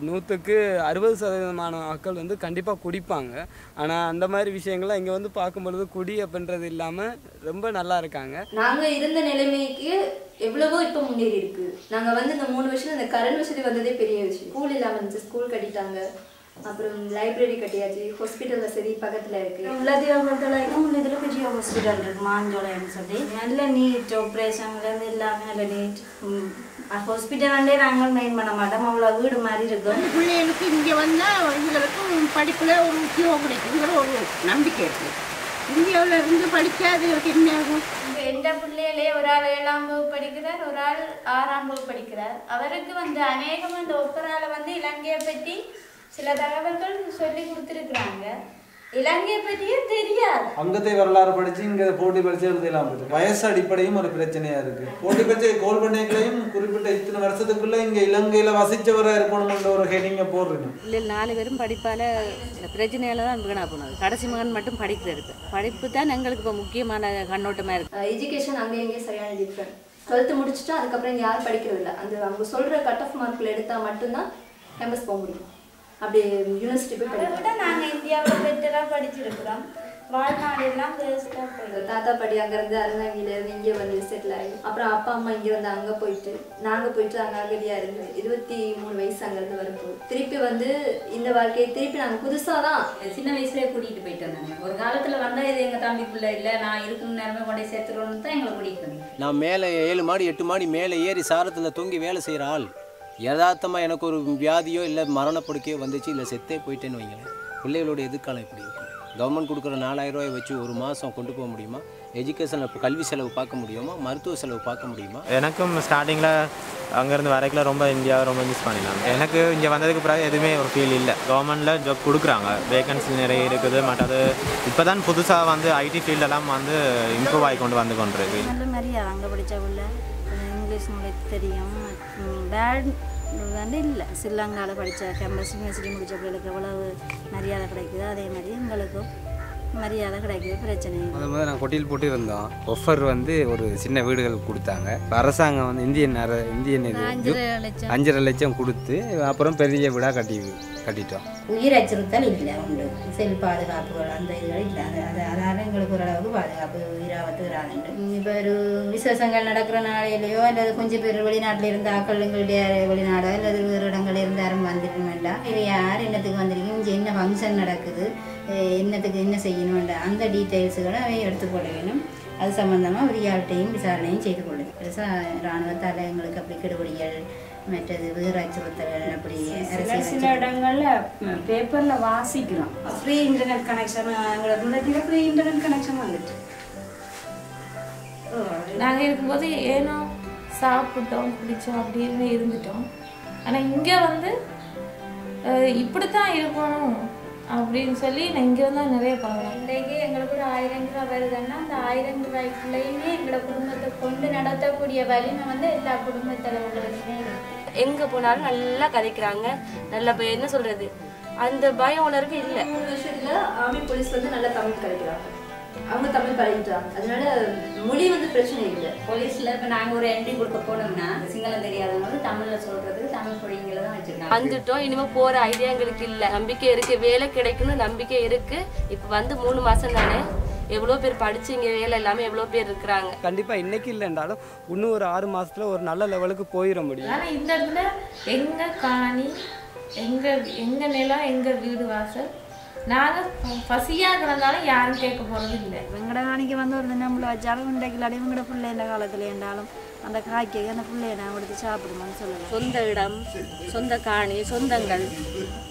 நூற்றுக்கு அறுபது சதவீதமான மக்கள் வந்து கண்டிப்பாக குடிப்பாங்க. ஆனால் அந்த மாதிரி விஷயங்கள்லாம் இங்கே வந்து பார்க்கும் பொழுது குடி அப்படின்றது இல்லாமல் ரொம்ப நல்லா இருக்காங்க. நாங்க இருந்த நிலைமைக்கு எவ்வளவோ இப்போ முன்னேறி இருக்கு. நாங்க வந்து இந்த மூணு வருஷம் இந்த கரண்ட் வசதி வந்ததே பெரிய விஷயம். ஸ்கூல் இல்லாம இருந்துச்சு ஸ்கூல் கட்டிட்டாங்க. அப்புறம் லைப்ரரி கட்டியாச்சு ஹாஸ்பிட்டல் வசதி பக்கத்தில் இருக்குது உள்ளதில் பொறுத்தளவுக்கும் உள்ளதில் பெரிய ஹாஸ்பிட்டல் இருக்கு மாஞ்சோலைன்னு சொல்லி. நல்ல நீட் ஆப்ரேஷன்லேருந்து எல்லாமே நல்ல நீட் ஹாஸ்பிட்டலாண்டே நாங்கள் மெயின் பண்ண மாட்டோம். அவ்வளோ வீடு மாதிரி இருக்கும். அந்த பிள்ளைகளுக்கு இங்கே வந்தால் எங்களுக்கும் படிப்பில் ஒரு உத்தியோகம் கிடைக்குங்கிற ஒரு நம்பிக்கை இருக்குது இந்தியாவில் இருந்து படித்தா அதுகளுக்கு என்ன ஆகும்? எந்த பிள்ளையிலே ஒரு ஆள் ஏழாம் வகுப்பு படிக்கிறார் ஒரு ஆள் ஆறாம் வகுப்பு படிக்கிறார். அவருக்கு வந்து அநேகம் அந்த ஒப்பரால வந்து இலங்கையை பற்றி சில தகவல்கள் சொல்லி கொடுத்துருக்குறாங்க. இலங்கையை பற்றியே தெரியாது. அங்கத்தை வரலாறு படிச்சு இங்க போட்டி பரிசு எழுதலாம் வயசு அடிப்படையும் ஒரு பிரச்சனையா இருக்கு. போட்டி பரிசை கோல் பண்ணிக்கலையும் குறிப்பிட்ட இத்தனை வருஷத்துக்குள்ள இங்க இலங்கையில வசிச்சவரா இருக்கணும்ன்ற ஒரு ஹெடிங்க போடுறீங்க. இல்லை நாலு பேரும் படிப்பால் பிரச்சனையால தான் வீணா போனது. கடைசி மகன் மட்டும் படிக்கிறது படிப்பு தான் எங்களுக்கு இப்போ முக்கியமான கண்ணோட்டமாக இருக்குது எஜுகேஷன் அங்கே இங்கேயும் சரியான டிஃப்ரெண்ட் டுவெல்த்து முடிச்சுட்டு அதுக்கப்புறம் இங்கே யாரும் படிக்கிறது இல்லை. அந்த அவங்க சொல்கிற கட் ஆஃப் மார்க்கில் எடுத்தால் மட்டும்தான் கேம்பஸ் போக முடியும். அப்படி யூனிவர்சிட்டி போய் அதை விட நாங்கள் இந்தியாவில் பெட்டராக படிச்சிருக்கிறோம். வாழ்நாளெல்லாம் வேஸ்ட்டாக போயிடுது. தாத்தா பாட்டி அங்கேருந்து அருணாங்கிலேருந்து இங்கே வந்து செட்டில் ஆகி அப்புறம் அப்பா அம்மா இங்கேருந்து அங்கே போயிட்டு நாங்கள் போயிட்டு அங்கே அகதியாக இருந்து இருபத்தி மூணு வயசு அங்கேருந்து வரும்போது திருப்பி வந்து இந்த வாழ்க்கையை திருப்பி நாங்கள் புதுசாக தான் சின்ன வயசுலேயே கூட்டிகிட்டு போயிட்டு வந்தாங்க. ஒரு காலத்தில் வந்தால் இது எங்கள் தம்பி பிள்ளை இல்லை நான் இருக்கும் நேரமே கொண்டு போய் சேர்த்துருவோன்னு தான் எங்களை கூட்டிகிட்டு வந்தாங்க. நான் மேலே ஏழு மாடி எட்டு மாடி மேலே ஏறி சாரத்தில் தொங்கி வேலை செய்கிற ஆள். யதார்த்தமாக எனக்கு ஒரு வியாதியோ இல்லை மரணப்படுக்கையோ வந்துச்சு இல்லை செத்தே போயிட்டேன்னு வைங்களேன். பிள்ளைகளோட எதிர்காலம் எப்படி இருக்கும் கவர்மெண்ட் கொடுக்குற நாலாயிரம் ரூபாய் வச்சு ஒரு மாதம் கொண்டு போக முடியுமா? எஜுகேஷனில் இப்போ கல்வி செலவு பார்க்க முடியுமா? மருத்துவ செலவு பார்க்க முடியுமா? எனக்கும் ஸ்டார்டிங்கில் அங்கேருந்து வரைக்குள்ள ரொம்ப இந்தியாவை ரொம்ப மிஸ் பண்ணினாங்க. எனக்கு இங்கே வந்ததுக்கு பிறகு எதுவுமே ஒரு ஃபீல் இல்லை. கவர்மெண்ட்டில் ஜாப் கொடுக்குறாங்க. வேகன்சி நிறைய இருக்குது. மற்றது இப்போ தான் புதுசாக வந்து ஐடி ஃபீல்டெல்லாம் வந்து இம்ப்ரூவ் ஆகி கொண்டு வந்து கொண்டிருக்கு. நல்ல மரியாதை அங்கே படித்த உள்ள இங்கிலீஷ் உங்களுக்கு தெரியும். பேட் வந்து இல்லை. ஸ்ரீலங்காவில் படித்த கேம்பஸ் யூனிவர்சிட்டி முடித்த பிள்ளைகளுக்கு எவ்வளவு மரியாதை கிடைக்குதோ அதே மாதிரி எங்களுக்கும். மரியாதை கிடைக்குது பிரச்சனை இல்லை. முத முதல்ல நான் கொட்டியில் போட்டு இருந்தோம் ஒஃபர் வந்து ஒரு சின்ன வீடுகள் கொடுத்தாங்க. இப்ப அரசாங்கம் வந்து இந்தியன் அர இந்தியன் இது அஞ்சரை லட்சம். கொடுத்து அப்புறம் பெரிய வீடாக கட்டி கட்டிட்டோம். உயிர் அச்சுறுத்தல் இல்லை உண்டு? செல் பாதுகாப்புகள் அந்த இதுகள் இல்லை. அது அது அதால் எங்களுக்கு ஓரளவுக்கு பாதுகாப்பு உயிராபத்து வராதுண்டு இப்போ ஒரு விசேஷங்கள் நடக்கிற நாளையிலையோ அல்லது கொஞ்சம் பேர் வெளிநாட்டில் இருந்த ஆக்கள் எங்களுடைய வெளிநாடோ அல்லது வேறு இடங்கள் இருந்து யாரும் வந்துட்டோம்டா இது யார் என்னத்துக்கு வந்திருக்கீங்க? இங்கே என்ன ஃபங்க்ஷன் நடக்குது? என்னத்துக்கு என்ன செய்யணும்ன்ற அந்த டீட்டெயில்ஸுகளை அவை எடுத்துக்கொள்ள வேணும் அது சம்பந்தமாக விரியாட்டையும் விசாரணையும் செய்து கொள்ளும் பெருசாக இராணுவத்தால் எங்களுக்கு அப்படி கெடுபடிகள் மற்றது வேறு அச்சுறுத்தல்கள் அப்படி சில இடங்கள்ல பேப்பரில் வாசிக்கிறோம். ஃப்ரீ இன்டர்நெட் கனெக்ஷன் முன்னாடி ஃப்ரீ இன்டர்நெட் கனெக்ஷன் வந்துட்டு. நாங்கள் இருக்கும்போது ஏனோ சாப்பிட்டோம் குடித்தோம் அப்படின்னு இருந்துட்டோம். ஆனால் இங்கே வந்து அஹ், இப்படித்தான் இருக்கணும். அப்படின்னு சொல்லி நான் இங்கே வந்து நிறைய பழகிறேன் இன்றைக்கு எங்களுக்கு ஒரு ஆயிரம் ரூபாய் வருதுன்னா அந்த ஆயிரம் ரூபாய்க்குள்ளேயுமே எங்களோட குடும்பத்தை கொண்டு நடத்தக்கூடிய வலிமை வந்து எல்லா குடும்ப தலைவர்களுக்குமே இருக்கு. எங்க போனாலும் நல்லா கதைக்கிறாங்க. நல்லா இப்ப என்ன சொல்றது? அந்த பயம் உணர்வு இல்லை? மூணு வருஷத்துல ஆர்மி போலீஸ் வந்து நல்லா தமிழ் கிடைக்கிறாங்க அவங்க தமிழ் பழகிட்டாங்க. அதனால மொழி வந்து பிரச்சனை இல்லை. போலீஸில் இப்போ நாங்கள் ஒரு என்ட்ரி கொடுக்க போனோம்னா சிங்களம் தெரியாதவங்க தமிழில் சொல்கிறதுக்கு தமிழ் பொடிங்களை தான் வச்சுருக்காங்க. வந்துட்டோம். இனிமே போற ஐடியா எங்களுக்கு இல்ல. நம்பிக்கை இருக்கு. வேலை கிடைக்கும்னு நம்பிக்கை இருக்கு. இப்ப வந்து மூணு மாசம் தானே. எவ்வளவு பேர் படிச்சு இங்க வேலை இல்லாம எவ்வளவு பேர் இருக்கிறாங்க? கண்டிப்பாக இன்னைக்கு இல்லைன்றாலும் இன்னும் ஒரு ஆறு மாசத்துல ஒரு நல்ல லெவலுக்கு போயிட முடியும். ஆனால் இந்த இடத்துல எங்க காணி எங்க எங்க நிலம் எங்க வீடு வாசல் நாங்கள் பசியாக யாரும் கேட்க போறது இல்லை. எங்கட காணிக்கு வந்து ஒரு நம்மள வச்சாலும் இன்றைக்கு இல்லாட்டி இவங்கட பிள்ளை இந்த காலத்தில் என்றாலும் அந்த காய்க்கு அந்த பிள்ளைய நான் கொடுத்து சாப்பிடுமான்னு சொல்லலாம் சொந்த இடம் சொந்த காணி சொந்தங்கள்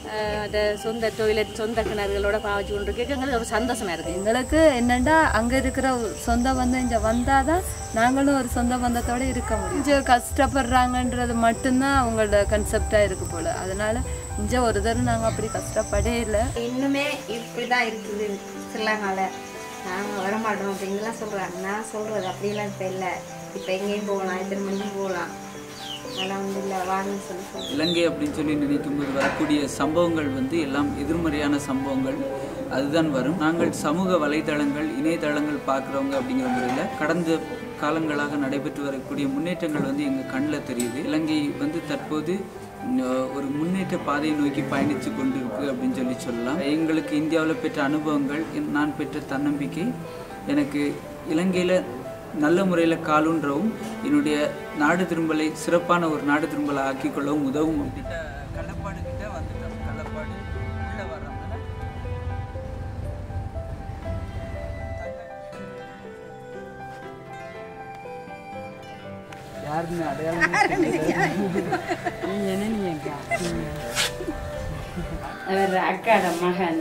அஹ், அது சொந்த டொய்லெட் சொந்த கிணறுகளோட பாவச்சு கொண்டு இருக்க எங்களுக்கு ஒரு சந்தோஷமா இருக்கு. எங்களுக்கு என்னண்டா அங்கே இருக்கிற சொந்த பந்தம் இங்கே வந்தால் தான் நாங்களும் ஒரு சொந்த பந்தத்தோட இருக்க முடியும். இங்கே கஷ்டப்படுறாங்கன்றது மட்டும்தான் அவங்களோட கன்செப்டாக இருக்கு போல். அதனால இங்கே ஒரு தடவை நாங்கள் அப்படி கஷ்டப்படே இல்லை. இன்னுமே இப்படி தான் இருக்குது ஸ்ரீலங்காவில் நாங்கள் வரமாட்டோம் அப்படின்லாம் சொல்கிறாங்க நான் சொல்கிறது அப்படிலாம் இப்போ இல்லை. இப்போ எங்கேயும் போகலாம். எத்தனை மணிக்கும் போகலாம். இலங்கை அப்படின்னு சொல்லி நினைக்கும்போது வரக்கூடிய சம்பவங்கள் வந்து எல்லாம் எதிர்மறையான சம்பவங்கள். அதுதான் வரும். நாங்கள் சமூக வலைதளங்கள் இணையதளங்கள் பார்க்குறவங்க அப்படிங்கிற முறையில் கடந்த காலங்களாக நடைபெற்று வரக்கூடிய முன்னேற்றங்கள் வந்து எங்கள் கண்ணில் தெரியுது. இலங்கை வந்து தற்போது ஒரு முன்னேற்ற பாதையை நோக்கி பயணித்து கொண்டிருக்கு அப்படின்னு சொல்லி சொல்லலாம். எங்களுக்கு இந்தியாவில் பெற்ற அனுபவங்கள் என்- நான் பெற்ற தன்னம்பிக்கை எனக்கு இலங்கையில் நல்ல முறையில் காலுன்றவும் என்னுடைய நாடு திரும்பலை சிறப்பான ஒரு நாடு திரும்பலை ஆக்கிக்கொள்ளவும் உதவும் அப்படின்ட்டு யாருன்னு அடையாளம் என்ன நீங்க அவர் அக்காட மகன்.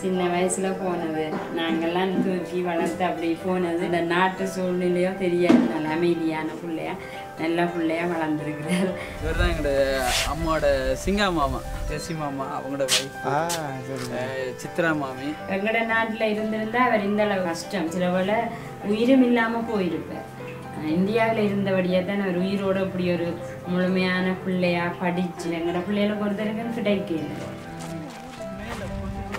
சின்ன வயசுல போனது. நாங்கெல்லாம் தூக்கி வளர்த்து அப்படி போனது. இந்த நாட்டு சூழ்நிலையோ தெரியாது. நல்ல அமைதியான பிள்ளையா நல்ல பிள்ளையா வளர்ந்துருக்கிறார். இவர் தான் எங்களோட அம்மாவோட சிங்கா மாமா ஜெசி மாமா அவங்களோட வைஃப் சித்ரா மாமி. எங்களோட நாட்டில் இருந்திருந்தா அவர் இந்த அளவு கஷ்டம். சில வேளை உயிரும் இல்லாமல் போயிருப்பார். இந்தியாவில் இருந்தபடியே தான் ஒரு உயிரோட இப்படி ஒரு முழுமையான பிள்ளையாக படிச்சு எங்களோட பிள்ளைகளுக்கு ஒருத்தருக்கும் கிடைக்கல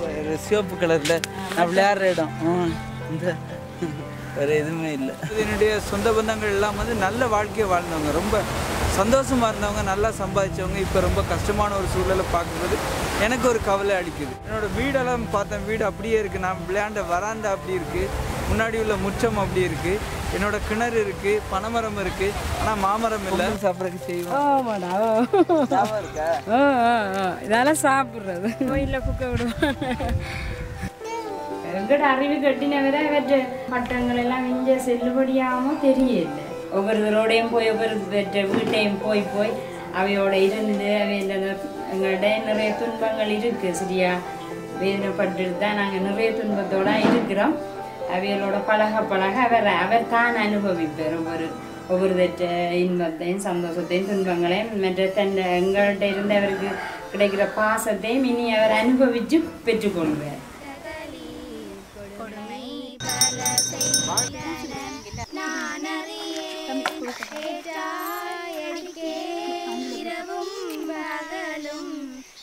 ஒரு சிவப்பு கலரில் நான் விளையாடுற இடம். இந்த வேறு எதுவுமே இல்லை. என்னுடைய சொந்த பந்தங்கள் எல்லாம் வந்து நல்ல வாழ்க்கையை வாழ்ந்தவங்க. ரொம்ப சந்தோஷமா இருந்தவங்க நல்லா சம்பாதிச்சவங்க இப்போ ரொம்ப கஷ்டமான ஒரு சூழலை பார்க்கும்போது எனக்கு ஒரு கவலை அடிக்குது என்னோட வீடெல்லாம் பார்த்தேன் வீடு அப்படியே இருக்கு. நான் விளையாண்ட வராண்டா அப்படி இருக்கு. முன்னாடி உள்ள முற்றம் அப்படி இருக்கு. என்னோட கிணறு இருக்கு. பனைமரம் இருக்கு. ஆனா மாமரம் இல்லை. சாப்பிட்றதுக்கு செய்வோம். ஆமாடா. ஞாபகம் இருக்கா? இதெல்லாம் சாப்பிட்றது. கோயிலில் குக்க விடுவாங்க. எங்கட அறிவு கட்டினவரை இவற்ற பட்டங்கள் எல்லாம் இங்க செல்லுபடியாம தெரியல. ஒவ்வொருவரோடையும் போய் ஒவ்வொரு வீட்டையும் போய் போய் அவையோட இருந்து அவை எங்கள்கிட்ட நிறைய துன்பங்கள் இருக்கு சரியா? வேதனைப்பட்டு தான் நாங்கள் நிறைய துன்பத்தோட இருக்கிறோம். அவைகளோட பழக பழக அவர் அவர் தான் அனுபவிப்பார் ஒவ்வொரு ஒவ்வொரு தட்ட இன்பத்தையும் சந்தோஷத்தையும் துன்பங்களையும் மற்ற தன் எங்கள்கிட்ட இருந்து அவருக்கு கிடைக்கிற பாசத்தையும் இனி அவர் அனுபவித்து பெற்றுக்கொள்வார்.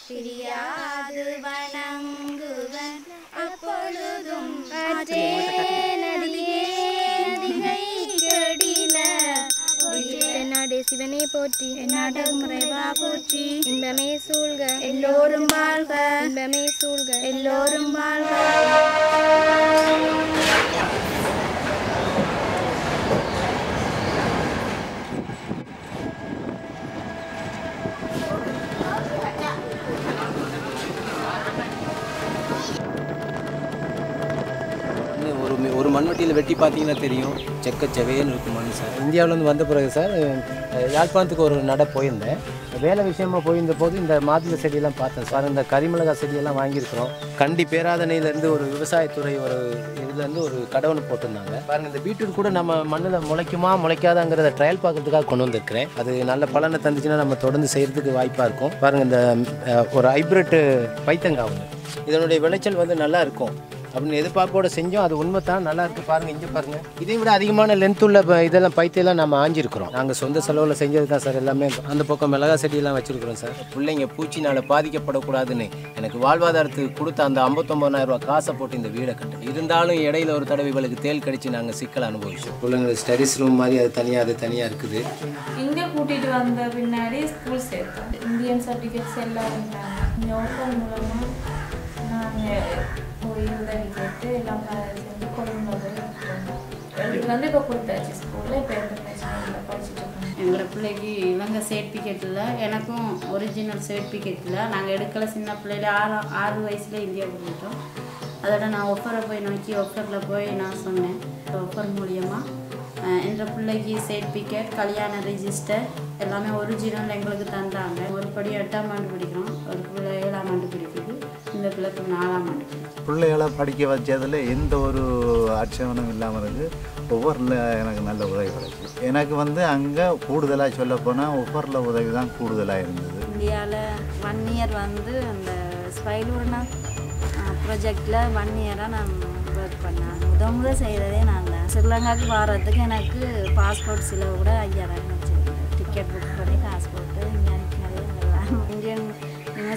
பிரியாது வணங்குவன் அப்பொழுதும் நதியே நதிகை கடில தென்னாடே சிவனே போற்றி நாடகம் இறைவா போற்றி இன்பமே சூழ்க எல்லோரும் வாழ்க இன்பமே சூழ்க எல்லோரும் வாழ்க மண்வெட்டியில் வெட்டி பார்த்தீங்கன்னா தெரியும். செக்க செவையன்னு இருக்கும் மண் சார் இந்தியாவிலேருந்து வந்த பிறகு சார் யாழ்ப்பாணத்துக்கு ஒரு நட போயிருந்தேன். வேலை விஷயமா போயிருந்த போது இந்த மாதுளை செடியெல்லாம் பார்த்தேன் சார். இந்த கரிமிளகா செடியெல்லாம் வாங்கியிருக்கிறோம். கண்டி பேராதனையிலேருந்து ஒரு விவசாயத்துறை ஒரு இதுலேருந்து ஒரு கடவுள் போட்டிருந்தாங்க. பாருங்கள் இந்த பீட்ரூட் கூட நம்ம மண்ணில் முளைக்குமா முளைக்காதாங்கிறத ட்ரையல் பார்க்கறதுக்காக கொண்டு வந்திருக்கிறேன். அது நல்ல பலனை தந்துச்சுன்னா நம்ம தொடர்ந்து செய்கிறதுக்கு வாய்ப்பாக இருக்கும். பாருங்க இந்த ஒரு ஹைப்ரிட் பைத்தங்காவுங்க இதனுடைய விளைச்சல் வந்து நல்லா இருக்கும். அப்படின்னு எதிர்பார்ப்போடு செஞ்சோம். அது உண்மை தான் நல்லா இருக்குது பாருங்கள் இங்கே பாருங்கள் இதை விட அதிகமான லென்த் உள்ள இதெல்லாம் பைத்தியெல்லாம் நம்ம ஆஞ்சிருக்கிறோம். நாங்கள் சொந்த செலவில் செஞ்சது தான் சார் எல்லாமே. அந்த பக்கம் மிளகா செடியெல்லாம் வச்சுருக்குறோம் சார். பிள்ளைங்க பூச்சினால் பாதிக்கப்படக்கூடாதுன்னு எனக்கு வாழ்வாதாரத்துக்கு கொடுத்த அந்த 59000 ரூபா காசை போட்டு இந்த வீடை கட்டு இருந்தாலும் இடையில ஒரு தடவை இவளுக்கு தேல் கடிச்சு நாங்கள் சிக்கல் அனுபவிச்சோம். பிள்ளைங்களுக்கு ஸ்டடிஸ் ரூம் மாதிரி அது தனியாக அது தனியாக இருக்குது. இங்கே கூட்டிட்டு வந்த பின்னாடி ஸ்கூல் சேர்த்தோம் இந்தியன் சர்டிஃபிகேட்ஸ் எல்லாம் இருந்தாங்க. இந்த ஹோட்டல் மூலமாக நாங்கள் போய் உதவி கேட்டு செஞ்சு கொண்டு வந்து வந்து இப்போ கொடுத்தாச்சு. ஸ்கூலில் இப்போ எந்த பிரச்சனையும் படிச்சுட்டு இருக்கோம் எங்களோட பிள்ளைக்கு இவங்க சர்டிஃபிகேட்டில் எனக்கும் ஒரிஜினல் சர்டிஃபிகேட்டில் நாங்கள் எடுக்கல. சின்ன பிள்ளையில ஆறு ஆறு வயசில் இந்தியா போயிட்டோம். அதோட நான் ஒஃபரை போய் நோக்கி ஒஃபரில் போய் நான் சொன்னேன். ஒஃபர் மூலியமாக என்ற பிள்ளைக்கு சர்டிஃபிகேட் கல்யாண ரிஜிஸ்டர் எல்லாமே ஒரிஜினல் எங்களுக்கு தந்தாங்க. ஒரு படி எட்டாம் ஆண்டு படிக்கிறோம். ஒரு பிள்ளை ஏழாம் ஆண்டு படிக்குது. இந்த பிள்ளைக்கு நாலாம் ஆண்டு பிள்ளைகளை படிக்க வச்சதில் எந்த ஒரு ஆட்சேபனும் இல்லாமல் இருக்கு. ஒவ்வொருல எனக்கு நல்ல உதவி கிடைக்கும். எனக்கு வந்து அங்கே கூடுதலாக சொல்ல போனால் ஒவ்வொருல உதவி தான் கூடுதலாக இருந்தது. இந்தியாவில் ஒன் இயர் வந்து அந்த ஸ்பைலூர்னா ப்ராஜெக்டில் ஒன் இயராக நான் ஒர்க் பண்ணேன். முத முத செய்கிறதே நான் தான் ஸ்ரீலங்காவுக்கு வர்றதுக்கு எனக்கு பாஸ்போர்ட் செலவு கூட ஐயாயிரம்.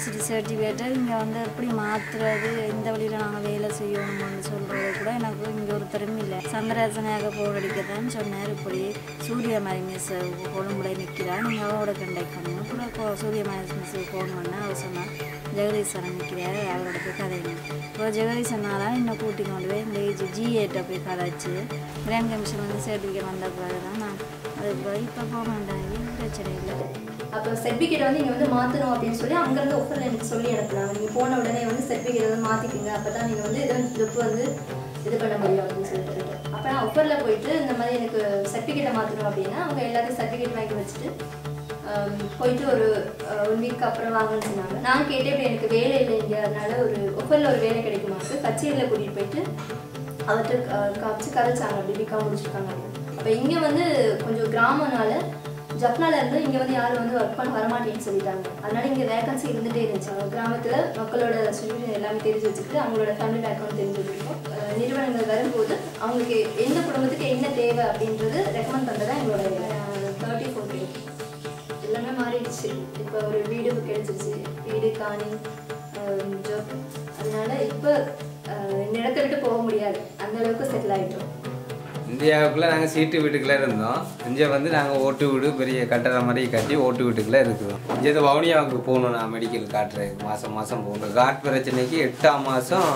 யூனிவர்சிட்டி சர்டிஃபிகேட்டை இங்கே வந்து எப்படி மாற்றுறது எந்த வழியில் நாங்கள் வேலை செய்யணும்னு சொல்கிறது கூட எனக்கு இங்கே ஒரு திறமை இல்லை. சந்திராசனையாக போர் அடிக்கதான் சொன்னார். இப்படி சூரிய மாதிரி மிஸ் கொழும்புல நிற்கிறார். நீங்கள் அவரோட கண்டக்ட் பண்ணணும் கூட சூரிய மாதிரி மிஸ் ஃபோன் பண்ணால் அவர் சொன்னால் ஜெகதீஸ்வரன் நிற்கிறார். அவரோட போய் கதைங்க இப்போ ஜெகதீசனால இன்னும் கூட்டி கொண்டு போய் இந்த ஏஜ் ஜிஏட்ட போய் கதைச்சு கிராண்ட் கமிஷன் வந்து சர்டிஃபிகேட் வந்த பிறகு தான் நான் அது இப்போ போக வேண்டாம். பிரச்சனை இல்லை. அப்போ சர்டிஃபிகேட் வந்து இங்கே வந்து மாற்றணும் அப்படின்னு சொல்லி அங்கேருந்து ஒஃபரில் எனக்கு சொல்லி அனுப்புனாங்க. நீங்கள் போன உடனே வந்து சர்டிஃபிகேட் வந்து மாற்றிக்குங்க அப்போ தான் நீங்கள் வந்து இதை ஜொப் வந்து இது பண்ண முடியும் அப்படின்னு சொல்லிட்டு அப்போ நான் ஒஃபரில் போயிட்டு இந்த மாதிரி எனக்கு சர்டிஃபிகேட்டை மாற்றணும் அப்படின்னா அவங்க எல்லாத்தையும் சர்டிஃபிகேட் வாங்கி வச்சுட்டு போயிட்டு ஒரு ஒன் வீக் அப்புறம் வாங்கன்னு சொன்னாங்க. நான் கேட்டே இப்போ எனக்கு வேலை இல்லை இங்கே அதனால ஒரு ஒஃபரில் ஒரு வேலை கிடைக்குமாக்கு கச்சேரியில் கூட்டிகிட்டு போயிட்டு அவர்கிட்ட காமிச்சு கதைச்சாங்க. அப்படி பிகாம் முடிச்சிருக்காங்க அப்போ இங்கே வந்து கொஞ்சம் கிராமனால ஜப்னால இருந்து இங்கே வந்து யாரும் வந்து ஒர்க் பண்ண வரமாட்டேன்னு சொல்லிட்டாங்க. அதனால இங்கே வேகன்சி இருந்துகிட்டே இருந்துச்சு. அவங்க கிராமத்தில் மக்களோட சுச்சுவேஷன் எல்லாமே தெரிஞ்சு வச்சுக்கிட்டு அவங்களோட ஃபேமிலி பேக்ரவுண்ட் தெரிஞ்சு வச்சுருக்கோம் நிறுவனங்கள் வரும்போது அவங்களுக்கு எந்த குடும்பத்துக்கு என்ன தேவை அப்படின்றது ரெக்கமெண்ட் பண்ணுறது எங்களோட தேர்ட்டி ஃபோர்ட்டி எல்லாமே மாறிடுச்சு. இப்போ ஒரு வீடு கிடைச்சிருச்சு. வீடு காணி ஜாப் அதனால இப்போ இடத்த விட்டு போக முடியாது. அந்த அளவுக்கு செட்டில் ஆகிட்டோம் இந்தியாவுக்குள்ளே நாங்கள் சீட்டு வீட்டுக்குள்ளே இருந்தோம். இங்கே வந்து நாங்கள் ஓட்டு வீடு பெரிய கட்டடம் மாதிரி கட்டி ஓட்டு வீட்டுக்குள்ளே இருக்கிறோம். இங்கே வவுனியாவுக்கு போகணும் நான் மெடிக்கல் காட்டுறேன். மாதம் மாதம் போகணும். காட் பிரச்சனைக்கு எட்டாம் மாதம்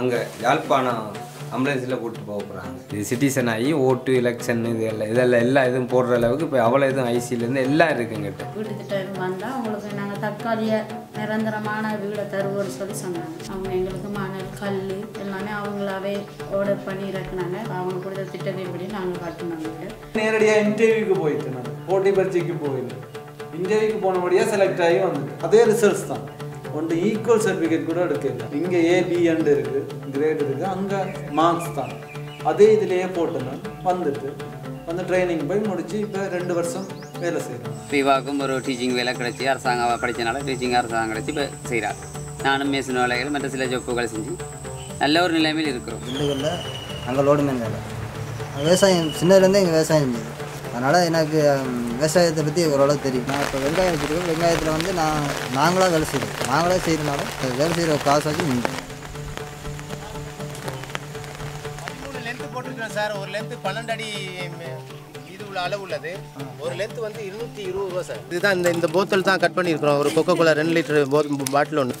அங்கே யாழ்ப்பாணம் ஆம்புலன்ஸில் கூப்பிட்டு போக போகிறாங்க இது சிட்டிசன் ஆகி ஓட்டு எலெக்ஷன் இது எல்லாம் இதெல்லாம் எல்லா இதுவும் போடுற அளவுக்கு இப்போ அவ்வளோ இதுவும் ஐசியிலேருந்து எல்லாம் இருக்குங்கிட்ட வீட்டு திட்டம் வந்தால் உங்களுக்கு நாங்கள் தற்காலிக நிரந்தரமான வீடை தருவோம்னு சொல்லி சொன்னாங்க. அவங்க எங்களுக்கு மணல் கல் எல்லாமே அவங்களாவே ஆர்டர் பண்ணி இறக்குனாங்க. அவங்க கொடுத்த திட்டத்தின்படி நாங்கள் கட்டினோம் வீடு நேரடியாக இன்டர்வியூக்கு போயிட்டு நான் போட்டி பரீட்சைக்கு போயிட்டு. இன்டர்வியூக்கு போனபடியாக செலக்ட் ஆகி வந்துட்டு அதே ரிசல்ட்ஸ் தான். ஒன்று ஈக்குவல் சர்டிஃபிகேட் கூட எடுக்கல இங்கே ஏபிஎண்ட் இருக்குது கிரேட் இருக்குது அங்கே மார்க்ஸ் தான். அதே இதுலேயே போட்டு நான் வந்துட்டு வந்து ட்ரைனிங் போய் முடிச்சு இப்போ ரெண்டு வருஷம் வேலை செய்கிறேன் பிவாக்கும் ஒரு டீச்சிங் வேலை கிடச்சி அரசாங்கம் படித்தனால டீச்சிங் அரசாங்கம் கிடச்சி இப்போ செய்கிறார் நானும் மேசன் வேலைகள் மற்ற சில ஜொப்புகள் செஞ்சு நல்ல ஒரு நிலைமையில் இருக்கிறோம். வீடுகளில் அங்கே லோடு மேன் வேலை விவசாயம் சின்னதுலேருந்தே இங்கே விவசாயம். செஞ்சது அதனால் எனக்கு விவசாயத்தை பற்றி ஓரளவு தெரியும். நான் இப்போ வெங்காயம் வச்சுருக்கேன். வெங்காயத்தில் வந்து நான் நாங்களாக வேலை செய்கிறோம் நாங்களே செய்கிறனால வேலை செய்கிற காசு வச்சு நின்று லென்த் போட்டிருக்கேன் சார். ஒரு லென்த் பன்னெண்டு அடி ம், இது உள்ள அளவு உள்ளது. ஒரு லென்த் வந்து இருநூத்தி இருபது ரூபா சார். இதுதான் இந்த இந்த போத்தல் தான் கட் பண்ணியிருக்கிறோம். ஒரு கொக்கோ கோலா ரெண்டு லிட்டர் போ பாட்டில் ஒன்று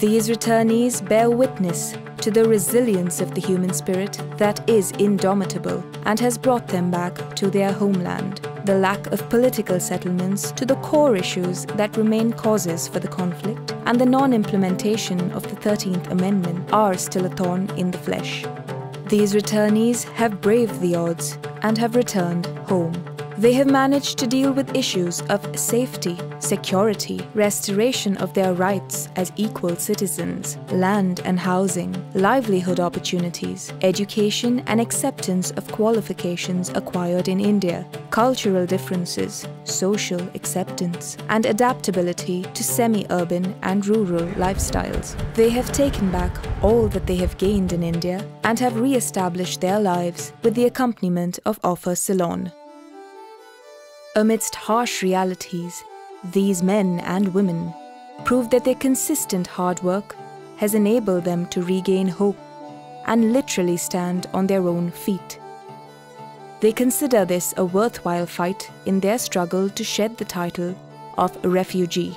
These returnees bear witness to the resilience of the human spirit that is indomitable and has brought them back to their homeland. The lack of political settlements to the core issues that remain causes for the conflict and the non implementation of the 13th Amendment are still a thorn in the flesh. These returnees have braved the odds and have returned home. They have managed to deal with issues of safety, security, restoration of their rights as equal citizens, land and housing, livelihood opportunities, education and acceptance of qualifications acquired in India, cultural differences, social acceptance, and adaptability to semi urban and rural lifestyles. They have taken back all that they have gained in India and have re established their lives with the accompaniment of Offer Ceylon. Amidst harsh realities, these men and women prove that their consistent hard work has enabled them to regain hope and literally stand on their own feet. They consider this a worthwhile fight in their struggle to shed the title of refugee.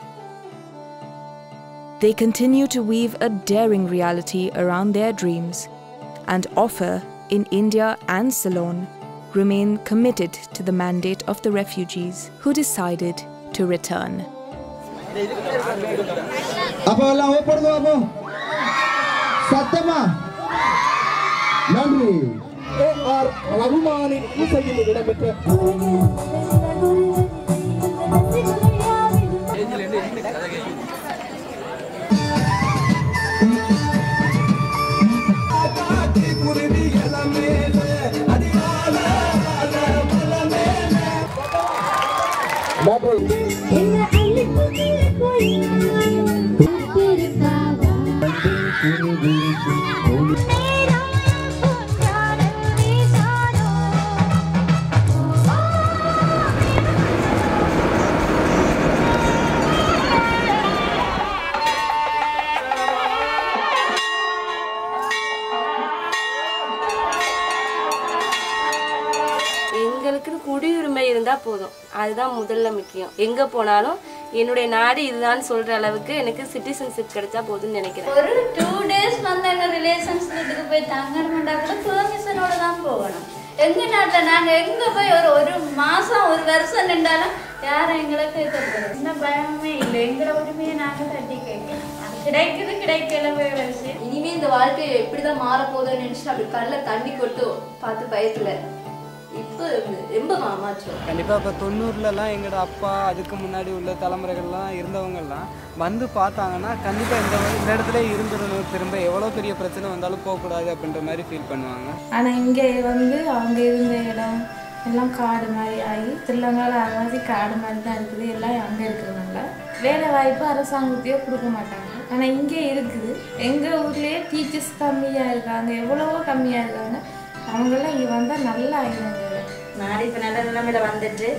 They continue to weave a daring reality around their dreams and offer, in India and Ceylon, remain committed to the mandate of the refugees who decided to return. அப்போ எல்லாம் ஒப்படுது அப்போ சத்தமா நன்றி A R ரகுமானின் இசையில் இடம்பெற்ற எங்களுக்குன்னு குடியுரிமை இருந்தால் போதும். அதுதான் முதல்ல முக்கியம். எங்கே போனாலும் என்னுடைய நாடு இதுதான் சொல்கிற அளவுக்கு எனக்கு சிட்டிசன்ஷிப் கிடைச்சா போதும்னு நினைக்கிறேன். ஒரு டூ டேஸ் வந்து எங்க ரிலேஷன்ஸ் வீட்டுக்கு போய் தங்கணும்னா கூட பெர்மிஷனோட தான் போகணும். எங்க நாட்டுல நாங்க எங்க போய் ஒரு ஒரு மாசம் ஒரு வருஷம் நின்றாலும் யாரும் எங்களை கேட்கறது என்ன பயமே இல்லை. எங்களை உரிமையை நாங்க தட்டி கேட்கலாம். கிடைக்குது கிடைக்கல வேற விஷயம். இனிமே இந்த வாழ்க்கை எப்படிதான் மாறப்போகுதுன்னு நினைச்சு அப்படி கண்ணில் தண்ணி கொட்டும் பார்த்து பயத்துல. இப்போ ரொம்ப மாற்றம் கண்டிப்பாக இப்போ தொண்ணூறுலலாம் எங்களோட அப்பா அதுக்கு முன்னாடி உள்ள தலைமுறைகள்லாம் இருந்தவங்கெல்லாம் வந்து பார்த்தாங்கன்னா கண்டிப்பாக இந்த மாதிரி இந்த இடத்துல இருந்துடணும் திரும்ப எவ்வளோ பெரிய பிரச்சனை வந்தாலும் போகக்கூடாது அப்படின்ற மாதிரி ஃபீல் பண்ணுவாங்க. ஆனால் இங்கே வந்து அவங்க இருந்த இடம் எல்லாம் காடு மாதிரி ஆகி திருலங்கால மாதிரி காடு மாதிரி தான் இருக்குது. எல்லாம் அங்கே இருக்கிறவங்க வேலை வாய்ப்பு அரசாங்கத்தையோ கொடுக்க மாட்டாங்க. ஆனால் இங்கே இருக்குது. எங்கள் ஊர்லேயே டீச்சர்ஸ் கம்மியாக இருக்காங்க எவ்வளவோ கம்மியாக இருக்காங்க. அவங்கெல்லாம் இங்கே வந்தால் நல்லா ஆகிடுவாங்க நாடு இப்போ நல்ல நிலைமையில வந்துட்டு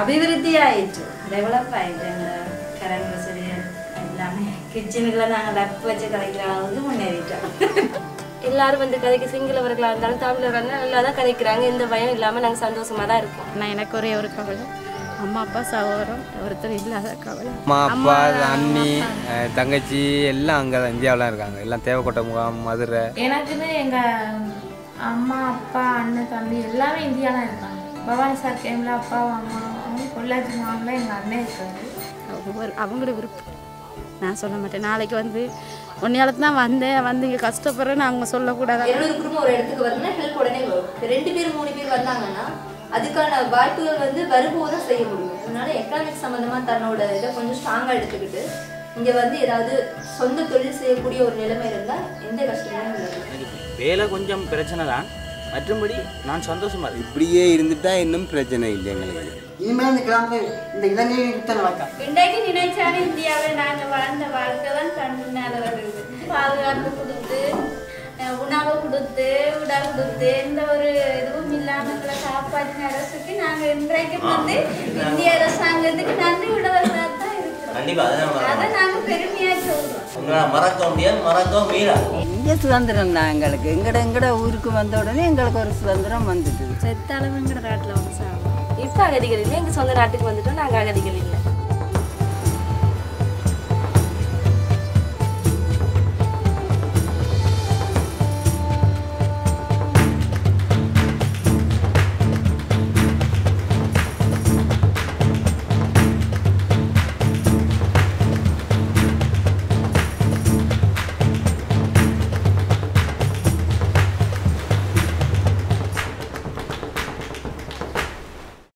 அபிவிருத்தி ஆயிடுச்சு டெவலப் ஆயிடுச்சு எங்கள் கரண்ட் வசதி எல்லாமே கிச்சனுக்குள்ள நாங்கள் லப் வச்சு கலைக்கிற அளவுக்கு முன்னேறிட்டோம். எல்லாரும் வந்து கதைக்கு சிங்களவர்களாக இருந்தாலும் தமிழர்களாக இருந்தாலும் நல்லா தான் கதைக்கிறாங்க. எந்த பயம் இல்லாமல் நாங்கள் சந்தோஷமாக தான் இருக்கோம். நான் எனக்கு ஒரே ஒரு கவலை. அம்மா அப்பா சகோதரம் ஒருத்தர் இல்லாத கவலை. அம்மா அப்பா அண்ணி தங்கச்சி எல்லாம் அங்கே தான் இந்தியாவிலாம் இருக்காங்க. எல்லாம் தேவக்கோட்டை முகாம் மதுரை. எனக்குன்னு எங்கள் அம்மா அப்பா அண்ணன் தம்பி எல்லாமே இந்தியாலாம் இருக்காங்க. பவானி சார் கேமில் அப்பா அம்மா அவங்க பொள்ளாச்சி மாவில் எங்கள் அண்ணன் இருக்காரு. ஒவ்வொரு அவங்களோட விருப்பம். நான் சொல்ல மாட்டேன். நாளைக்கு வந்து உன்னையால தான் வந்தேன். வந்து இங்கே கஷ்டப்படுறேன்னு அவங்க சொல்லக்கூடாது? இருநூறு குடும்பம் ஒரு இடத்துக்கு வரணும்னா ஹெல்ப் உடனே வரும். இப்ப ரெண்டு பேர் மூணு பேர் வந்தாங்கன்னா அதுக்கான வாய்ப்புகள் வந்து வரும்போது தான் செய்ய முடியும். அதனால எக்கனாமிக் சம்மந்தமா தன்னோட இதை கொஞ்சம் ஸ்ட்ராங்கா எடுத்துக்கிட்டு இங்க வந்து ஏதாவது சொந்த தொழில் செய்யக்கூடிய ஒரு நிலைமை இருந்தா எந்த கஷ்டமும் இல்லை. வேலை கொஞ்சம் பிரச்சனை தான். மற்றபடி நான் சந்தோஷமா இருக்கேன். இப்படியே இருந்துட்டா இன்னும் பிரச்சனை இல்லை எங்களுக்கு. இனிமேல் இந்த கிராமத்தில் இந்த இளைஞர் யுத்தம் நடக்கும் இன்றைக்கு நினைச்சாலும் இந்தியாவில் நாங்க வாழ்ந்த வாழ்க்கை தான் கண் முன்னால வருது பாதுகாப்பு கொடுத்து உணவு கொடுத்து உடல் கொடுத்து எந்த ஒரு இதுவும் இல்லாம எங்களை காப்பாற்றின அரசுக்கு நாங்க இன்றைக்கும் வந்து இந்திய அரசாங்கத்துக்கு நன்றி இருக்கிறோம் கண்டிப்பா அதை நம்ம அதை நாங்க பெருமையா சொல்றோம். உங்களை மறக்க முடியாது மறக்க மீறா இங்கே சுதந்திரம் தான் எங்களுக்கு. எங்கட எங்கட ஊருக்கு வந்த உடனே எங்களுக்கு ஒரு சுதந்திரம் வந்துட்டு செத்த அளவு எங்கட நாட்டில் வந்து சாகும் இப்போ அகதிகள் இல்லை எங்கள் சொந்த நாட்டுக்கு வந்துட்டோம் நாங்கள் அகதிகள் இல்லை.